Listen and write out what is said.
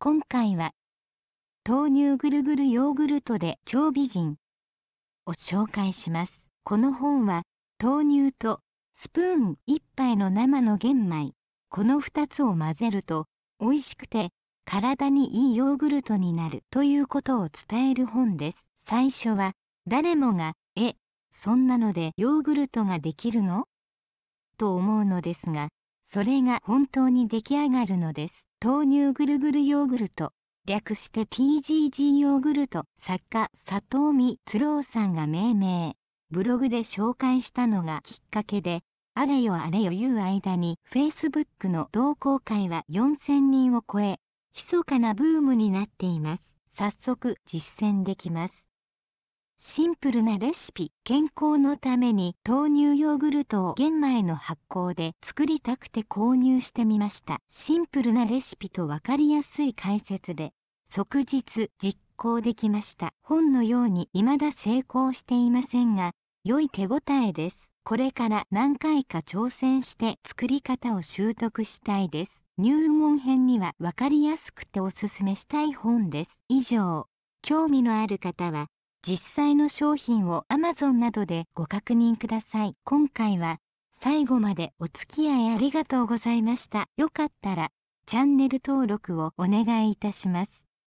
今回は豆乳ぐるぐるヨーグルトで超美人を紹介します。この本は豆乳とスプーン1杯の生の玄米この2つを混ぜると美味しくて体にいいヨーグルトになるということを伝える本です。最初は誰もがえそんなのでヨーグルトができるの？と思うのですがそれが本当に出来上がるのです。豆乳ぐるぐるヨーグルト略して TGG ヨーグルト作家佐藤美鶴郎さんが命名。ブログで紹介したのがきっかけであれよあれよ言う間に Facebook の同好会は4000人を超え密かなブームになっています。早速実践できます。シンプルなレシピ健康のために豆乳ヨーグルトを玄米の発酵で作りたくて購入してみました。シンプルなレシピと分かりやすい解説で即日実行できました。本のように未だ成功していませんが良い手応えです。これから何回か挑戦して作り方を習得したいです。入門編には分かりやすくておすすめしたい本です。以上。興味のある方は実際の商品を Amazon などでご確認ください。今回は最後までお付き合いありがとうございました。よかったらチャンネル登録をお願いいたします。